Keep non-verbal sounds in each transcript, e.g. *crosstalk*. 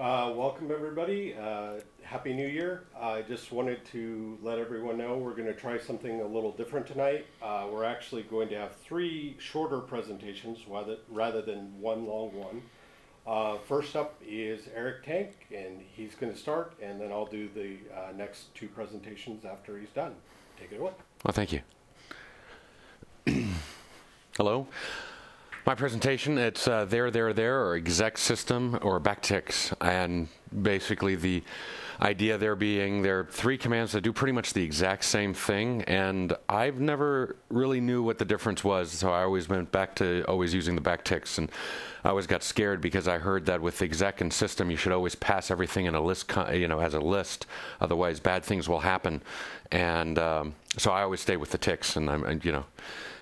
Uh, welcome everybody. Uh, Happy New Year. I just wanted to let everyone know we're going to try something a little different tonight. Uh, we're actually going to have three shorter presentations rather, rather than one long one. Uh, first up is Erik Tank, and he's going to start, and then I'll do the uh, next two presentations after he's done. Take it away. Well, thank you. *clears throat* Hello. My presentation, it's uh, there, their, they're, or exec system, or backticks, and basically the idea there being there are three commands that do pretty much the exact same thing, and I've never really knew what the difference was, so I always went back to always using the backticks, and I always got scared because I heard that with exec and system, you should always pass everything in a list, you know, as a list, otherwise bad things will happen, and um, so I always stay with the ticks, and I'm, you know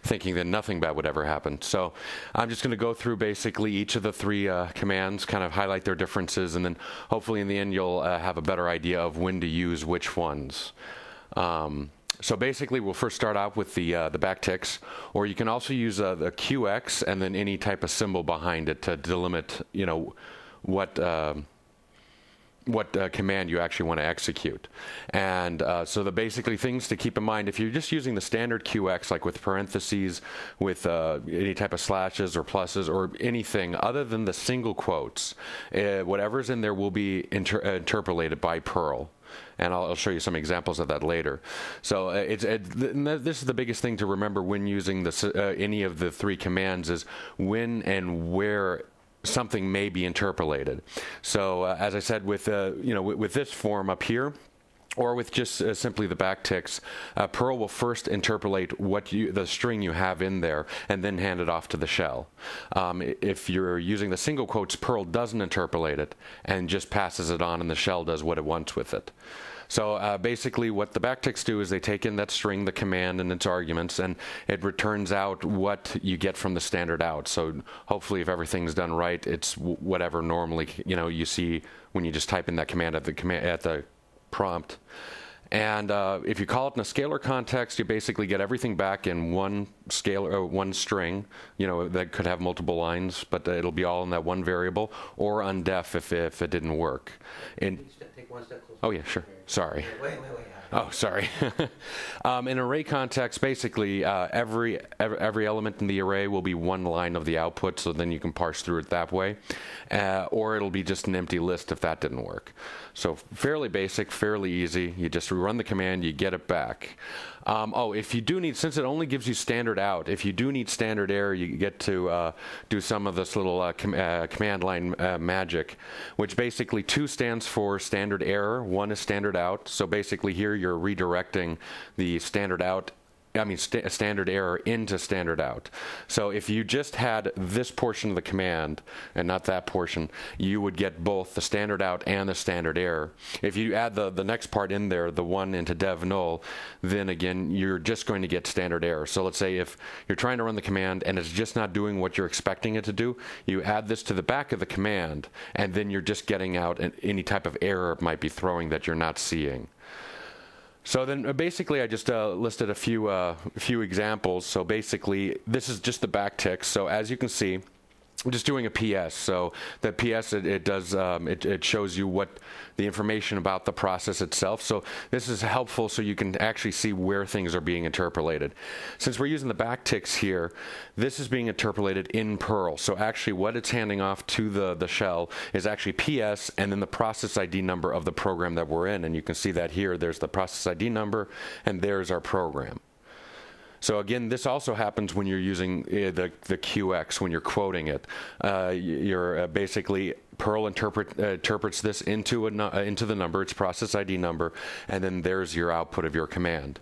thinking that nothing bad would ever happen. So I'm just going to go through basically each of the three uh, commands, kind of highlight their differences, and then hopefully in the end you'll uh, have a better idea of when to use which ones. Um, so basically, we'll first start out with the uh, the backticks, or you can also use uh, the QX and then any type of symbol behind it to delimit, you know, what um, what uh, command you actually want to execute. And uh, so the basically things to keep in mind, if you're just using the standard QX, like with parentheses, with uh, any type of slashes or pluses or anything other than the single quotes, uh, whatever's in there will be inter interpolated by Perl and I'll, I'll, show you some examples of that later. So uh, it's it, th this is the biggest thing to remember when using this, uh, any of the three commands is when and where something may be interpolated. So uh, as I said, with uh, you know with, with, this form up here. Or with just uh, simply the backticks, uh, Perl will first interpolate what you, the string you have in there, and then hand it off to the shell. Um, if you're using the single quotes, Perl doesn't interpolate it and just passes it on, and the shell does what it wants with it. So uh, basically, what the backticks do is they take in that string, the command, and its arguments, and it returns out what you get from the standard out. So hopefully, if everything's done right, it's whatever normally you know you see when you just type in that command at the command at the prompt. And uh, if you call it in a scalar context, you basically get everything back in one scalar, uh, one string. You know that could have multiple lines, but it'll be all in that one variable, or undef if if it didn't work. And oh yeah, sure. Sorry. Wait, wait, wait. Oh, sorry. *laughs* um, in array context, basically uh, every, every, element in the array will be one line of the output, so then you can parse through it that way, uh, or it'll be just an empty list if that didn't work. So fairly basic, fairly easy. You just run the command, you get it back. Um, oh, if you do need, since it only gives you standard out, if you do need standard error, you get to uh, do some of this little uh, com uh, command line uh, magic, which basically two stands for standard error, one is standard out. So basically here you're redirecting the standard out I mean, st standard error into standard out. So if you just had this portion of the command and not that portion, you would get both the standard out and the standard error. If you add the, the next part in there, the one into dev null, then again, you're just going to get standard error. So let's say if you're trying to run the command and it's just not doing what you're expecting it to do, you add this to the back of the command, and then you're just getting out any type of error it might be throwing that you're not seeing. So then uh, basically I just uh, listed a few, uh, few examples. So basically this is just the back backticks. So as you can see, I'm just doing a PS. So the PS, it, it does, um, it, it, shows you what the information about the process itself. So this is helpful so you can actually see where things are being interpolated. Since we're using the backticks here, this is being interpolated in Perl. So actually what it's handing off to the, the shell is actually PS and then the process ID number of the program that we're in. And you can see that here, there's the process ID number and there's our program. So again, this also happens when you're using uh, the, the QX, when you're quoting it. Uh, you're uh, basically, Perl interpret, uh, interprets this into, a, uh, into the number, its process ID number, and then there's your output of your command.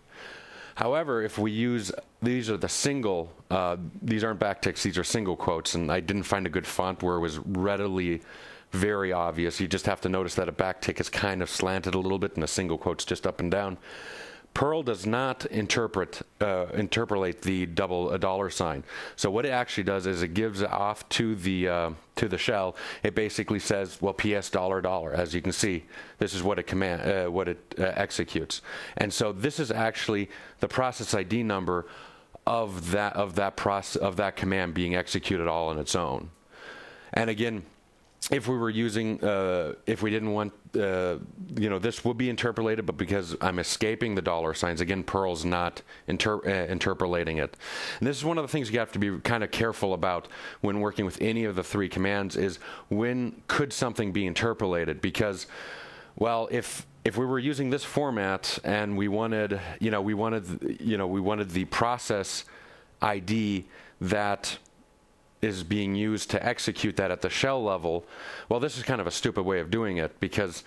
However, if we use, these are the single, uh, these aren't backticks, these are single quotes, and I didn't find a good font where it was readily very obvious. You just have to notice that a backtick is kind of slanted a little bit and a single quote's just up and down. Perl does not interpret uh, interpolate the double a dollar sign. So what it actually does is it gives off to the uh, to the shell. It basically says, well, PS dollar dollar. As you can see, this is what it command uh, what it uh, executes. And so this is actually the process ID number of that of that process of that command being executed all on its own. And again, if we were using, uh, if we didn't want, uh, you know, this would be interpolated, but because I'm escaping the dollar signs, again, Perl's not inter- uh, interpolating it. And this is one of the things you have to be kind of careful about when working with any of the three commands is when could something be interpolated? Because, well, if if we were using this format and we wanted, you know, we wanted, you know, we wanted the process ID that is being used to execute that at the shell level, well, this is kind of a stupid way of doing it because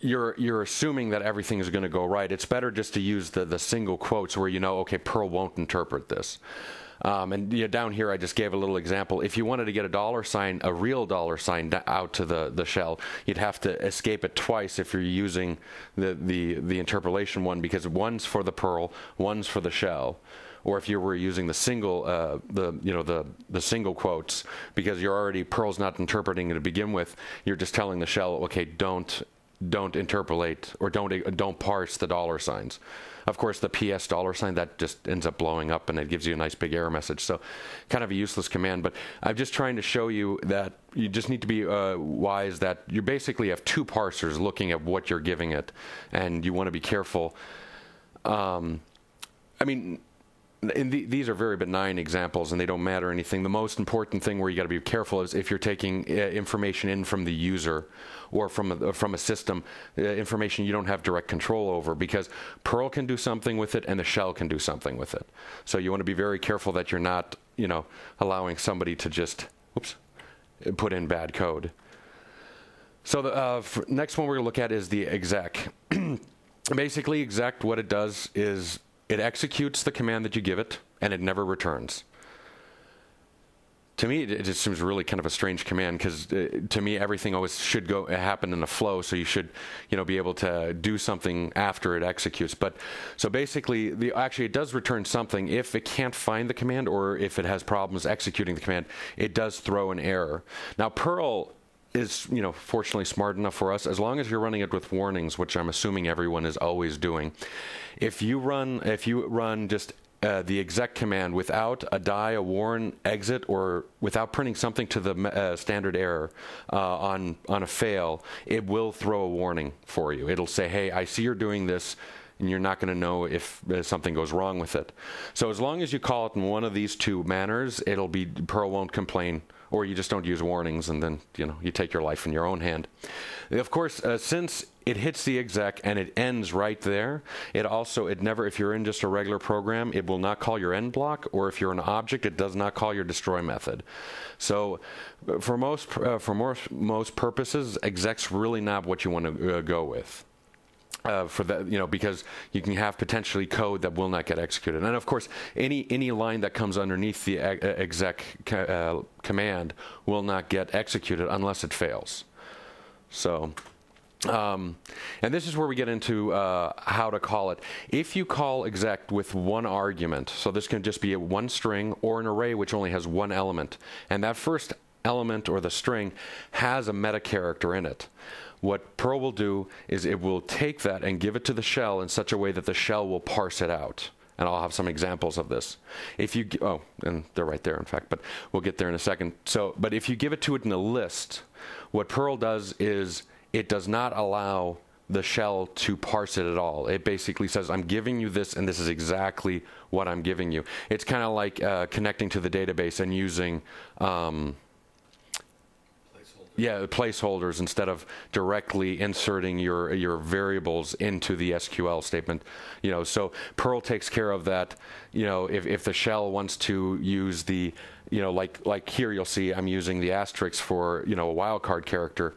you're you're assuming that everything is going to go right. It's better just to use the the single quotes where you know, okay, Perl won't interpret this. Um, and you know, down here, I just gave a little example. If you wanted to get a dollar sign, a real dollar sign out to the, the shell, you'd have to escape it twice if you're using the, the, the interpolation one because one's for the Perl, one's for the shell or if you were using the single, uh, the you know the the single quotes, because you're already Perl's not interpreting it to begin with. You're just telling the shell, okay, don't don't interpolate or don't don't parse the dollar signs. Of course, the PS dollar sign that just ends up blowing up and it gives you a nice big error message. So, kind of a useless command. But I'm just trying to show you that you just need to be uh, wise that you basically have two parsers looking at what you're giving it, and you want to be careful. Um, I mean, and the, these are very benign examples and they don't matter anything. The most important thing where you got to be careful is if you're taking uh, information in from the user or from a, from a system, uh, information you don't have direct control over because Perl can do something with it and the shell can do something with it. So you want to be very careful that you're not, you know, allowing somebody to just, oops, put in bad code. So the uh, next one we're going to look at is the exec. *clears throat* Basically, exec, what it does is it executes the command that you give it, and it never returns. To me, it just seems really kind of a strange command because uh, to me, everything always should go happen in a flow. So you should, you know, be able to do something after it executes. But so basically, the actually it does return something if it can't find the command or if it has problems executing the command. It does throw an error. Now, Perl is you know fortunately smart enough for us as long as you're running it with warnings which i'm assuming everyone is always doing if you run if you run just uh, the exec command without a die, a warn, exit, or without printing something to the uh, standard error uh, on on a fail, it will throw a warning for you. It'll say, "Hey, I see you're doing this." And you're not going to know if uh, something goes wrong with it. So as long as you call it in one of these two manners, it'll be Perl won't complain or you just don't use warnings and then you know you take your life in your own hand. Of course, uh, since it hits the exec and it ends right there, it also it never if you're in just a regular program, it will not call your end block, or if you're an object, it does not call your destroy method. So, uh, for most uh, for most most purposes, exec's really not what you want to uh, go with uh, for that, you know, because you can have potentially code that will not get executed. And of course, any any line that comes underneath the exec uh, command will not get executed unless it fails. So. Um, and this is where we get into uh, how to call it. If you call exec with one argument, so this can just be a one string or an array which only has one element, and that first element or the string has a meta character in it what Perl will do is it will take that and give it to the shell in such a way that the shell will parse it out. And I'll have some examples of this. If you oh, and they're right there, in fact, but we'll get there in a second. So, but if you give it to it in a list, what Perl does is it does not allow the shell to parse it at all. It basically says, I'm giving you this, and this is exactly what I'm giving you. It's kind of like uh, connecting to the database and using um, yeah, placeholders instead of directly inserting your your variables into the SQL statement. You know, so Perl takes care of that. You know, if if the shell wants to use the, you know, like like here you'll see I'm using the asterisk for you know a wildcard character.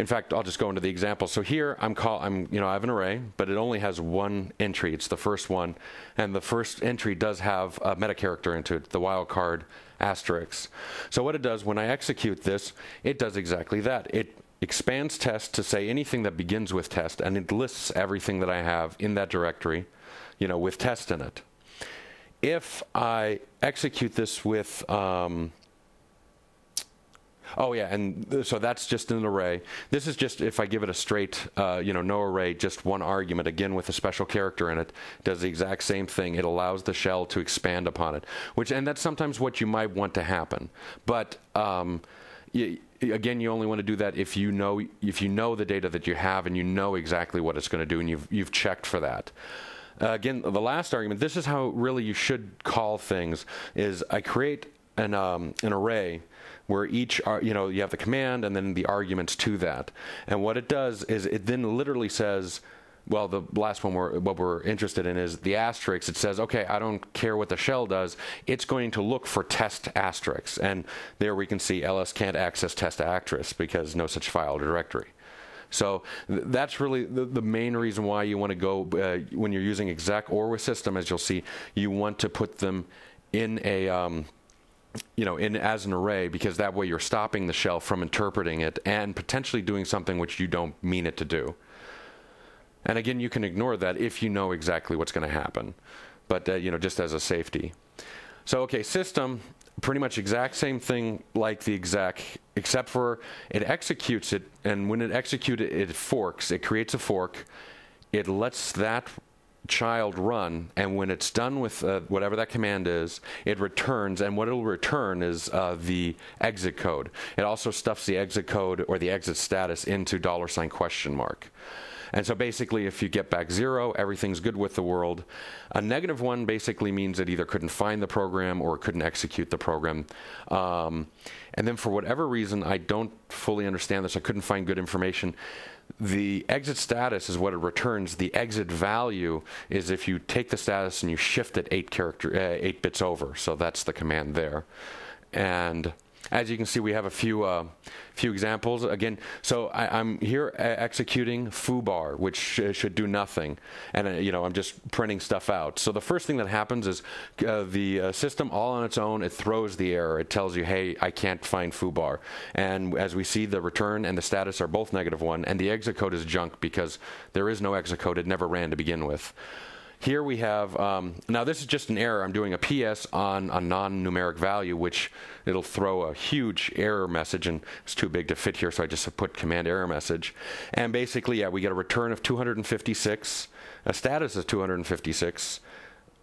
In fact, I'll just go into the example. So here I'm call I'm you know I have an array, but it only has one entry. It's the first one, and the first entry does have a meta character into it, the wildcard asterisk. So what it does when I execute this, it does exactly that. It expands test to say anything that begins with test, and it lists everything that I have in that directory, you know, with test in it. If I execute this with um, Oh yeah, and so that's just an array. This is just if I give it a straight, uh, you know, no array, just one argument, again with a special character in it, does the exact same thing. It allows the shell to expand upon it, which and that's sometimes what you might want to happen. But um, you, again, you only want to do that if you know if you know the data that you have and you know exactly what it's going to do and you've you've checked for that. Uh, again, the last argument. This is how really you should call things: is I create an um, an array where each are, you know you have the command and then the arguments to that, and what it does is it then literally says well, the last one we're, what we're interested in is the asterisk. It says, okay, I don't care what the shell does. It's going to look for test asterisks. And there we can see ls can't access test asterisk because no such file or directory. So th that's really the, the, main reason why you want to go, uh, when you're using exec or with system, as you'll see, you want to put them in a, um, you know, in as an array because that way you're stopping the shell from interpreting it and potentially doing something which you don't mean it to do. And again, you can ignore that if you know exactly what's going to happen, but uh, you know, just as a safety. So, okay, system, pretty much exact same thing like the exec, except for it executes it, and when it executes it, it forks. It creates a fork. It lets that child run, and when it's done with uh, whatever that command is, it returns, and what it'll return is uh, the exit code. It also stuffs the exit code or the exit status into dollar sign question mark. And so basically, if you get back zero, everything's good with the world. A negative one basically means it either couldn't find the program or couldn't execute the program. Um, and then for whatever reason, I don't fully understand this. I couldn't find good information. The exit status is what it returns. The exit value is if you take the status and you shift it eight character, uh, eight bits over. So that's the command there. And as you can see, we have a few uh, few examples. Again, so I, am here executing foobar, which sh should do nothing, and uh, you know I'm just printing stuff out. So the first thing that happens is uh, the uh, system, all on its own, it throws the error. It tells you, hey, I can't find foobar, and as we see, the return and the status are both negative one, and the exit code is junk because there is no exit code. It never ran to begin with. Here we have, um, now this is just an error. I'm doing a PS on a non-numeric value, which it'll throw a huge error message, and it's too big to fit here, so I just put command error message. And basically, yeah, we get a return of 256, a status of 256,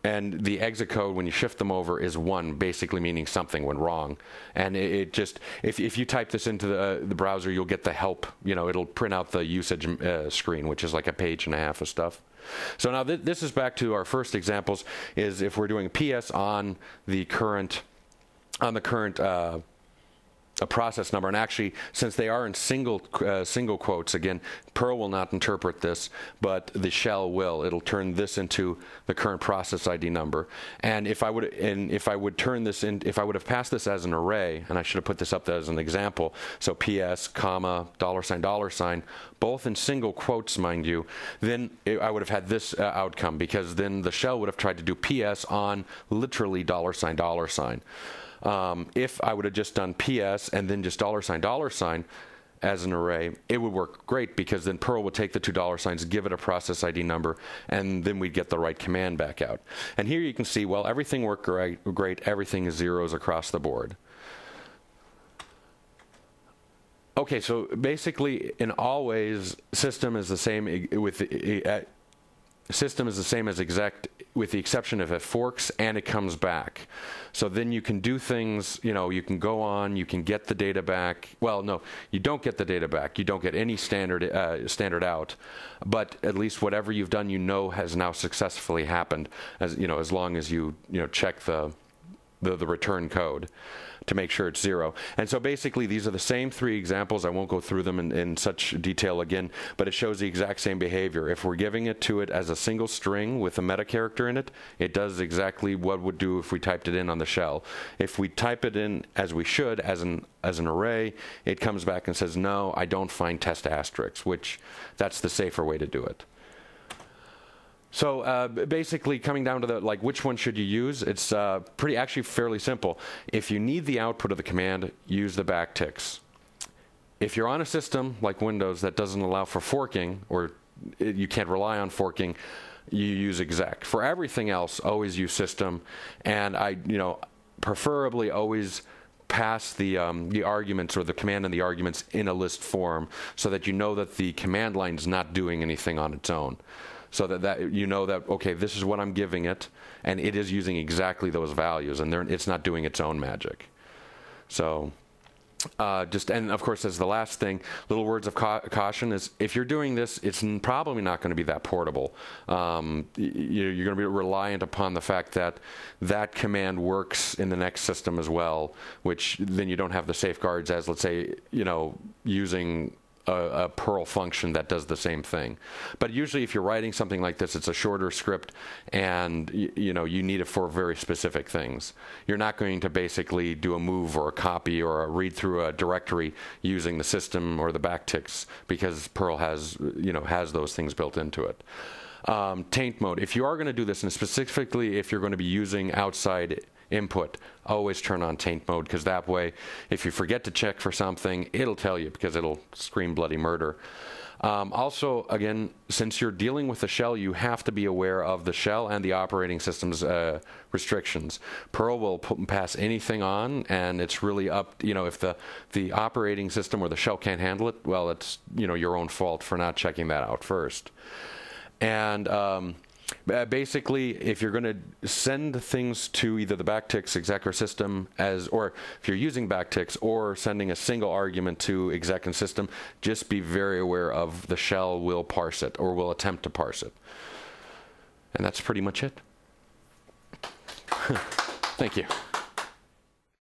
and the exit code when you shift them over is one basically meaning something went wrong. And it, it just if, if you type this into the, the browser you'll get the help. You know it'll print out the usage uh, screen which is like a page and a half of stuff. So now th this is back to our first examples is if we're doing PS on the current on the current uh, a process number. And actually, since they are in single uh, single quotes, again, Perl will not interpret this, but the shell will. It'll turn this into the current process ID number. And if I would and if I would turn this in, if I would have passed this as an array, and I should have put this up as an example. So PS, comma, dollar sign, dollar sign, both in single quotes, mind you. Then it, I would have had this uh, outcome because then the shell would have tried to do PS on literally dollar sign, dollar sign. Um, if I would have just done PS and then just dollar sign, dollar sign as an array, it would work great because then Perl would take the two dollar signs, give it a process ID number, and then we'd get the right command back out. And here you can see, well, everything worked great, great everything is zeros across the board. Okay, so basically, in all ways, system is the same with system is the same as exec with the exception of it forks and it comes back. So then you can do things, you know, you can go on, you can get the data back. Well, no, you don't get the data back. You don't get any standard uh, standard out. But at least whatever you've done, you know has now successfully happened as you know as long as you, you know, check the the, the return code to make sure it's zero. And so basically these are the same three examples. I won't go through them in, in, such detail again, but it shows the exact same behavior. If we're giving it to it as a single string with a meta character in it, it does exactly what would do if we typed it in on the shell. If we type it in as we should, as an as an array, it comes back and says, no, I don't find test asterisks, which that's the safer way to do it. So uh, basically, coming down to the like, which one should you use? It's uh, pretty actually fairly simple. If you need the output of the command, use the backticks. If you're on a system like Windows that doesn't allow for forking, or it, you can't rely on forking, you use exec. For everything else, always use system, and I, you know, preferably always pass the um, the arguments or the command and the arguments in a list form, so that you know that the command line is not doing anything on its own so that, that you know that okay this is what i'm giving it and it is using exactly those values and it's not doing its own magic. So uh, just and of course as the last thing little words of ca- caution is if you're doing this it's n- probably not going to be that portable. Um, you- you're going to be reliant upon the fact that that command works in the next system as well which then you don't have the safeguards as let's say you know using a, a Perl function that does the same thing. But usually, if you're writing something like this, it's a shorter script, and y- you know you need it for very specific things. You're not going to basically do a move or a copy or a read through a directory using the system or the backticks because Perl has you know has those things built into it. Um, taint mode. If you are going to do this, and specifically if you're going to be using outside input, always turn on taint mode because that way, if you forget to check for something, it'll tell you because it'll scream bloody murder. Um, also, again, since you're dealing with the shell, you have to be aware of the shell and the operating system's uh, restrictions. Perl will pass anything on, and it's really up. You know, if the the operating system or the shell can't handle it, well, it's you know your own fault for not checking that out first. And um, uh, basically, if you're going to send things to either the backticks exec or system as, or if you're using backticks or sending a single argument to exec and system, just be very aware of the shell will parse it or will attempt to parse it. And that's pretty much it. *laughs* Thank you.